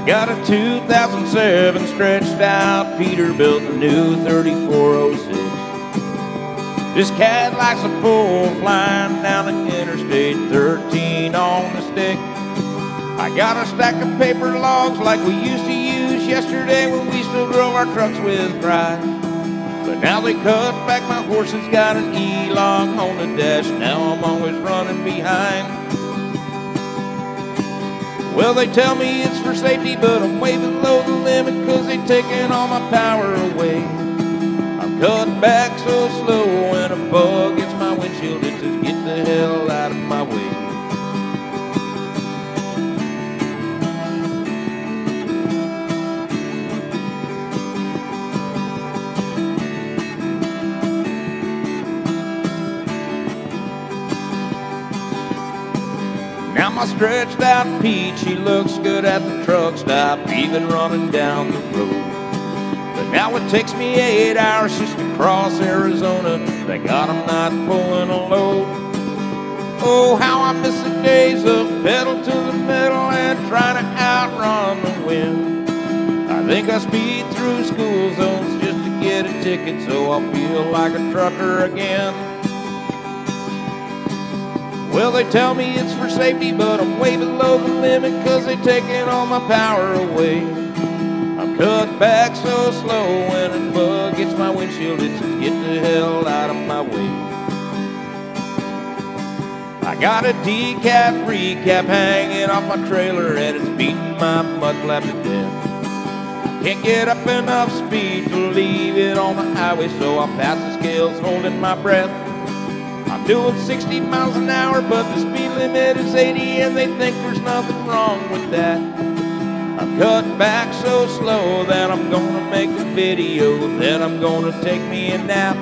got a 2007 stretched out Peterbilt, a new 3406. This likes a pull flying down the Interstate 13 on the stick. I got a stack of paper logs like we used to use yesterday when we still drove our trucks with pride. But now they cut back, my horse has got an E-log on the dash. Now I'm always running behind. Well, they tell me it's for safety, but I'm way below the limit cause they taking all my power away. I'm cutting back so slow my stretched out Pete, he looks good at the truck stop, even running down the road. But now it takes me eight hours just to cross Arizona. Thank God I'm not pulling a load. Oh, how I miss the days of pedal to the metal and trying to outrun the wind. I think I speed through school zones just to get a ticket so I'll feel like a trucker again. Well, they tell me it's for safety, but I'm way below the limit cause they're taking all my power away. I'm cut back so slow when a bug gets my windshield, it says get the hell out of my way. I got a decap recap hanging off my trailer and it's beating my mud flap to death. Can't get up enough speed to leave it on the highway, so I pass the scales holding my breath. I'm doing 60 miles an hour, but the speed limit is 80, and they think there's nothing wrong with that. I'm cutting back so slow that I'm gonna make a video, then I'm gonna take me a nap.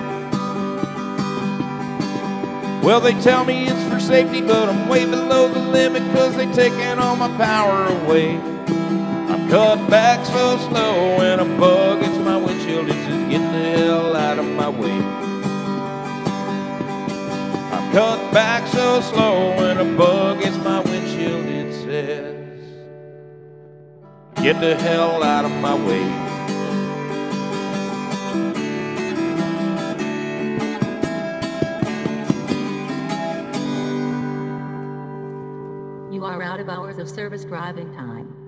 Well, they tell me it's for safety, but I'm way below the limit, cause they taking all my power away. I'm cut back so slow and a bug hits my windshield, it says get the hell out of my way. Cut back so slow when a bug hits my windshield, it says get the hell out of my way. You are out of hours of service driving time.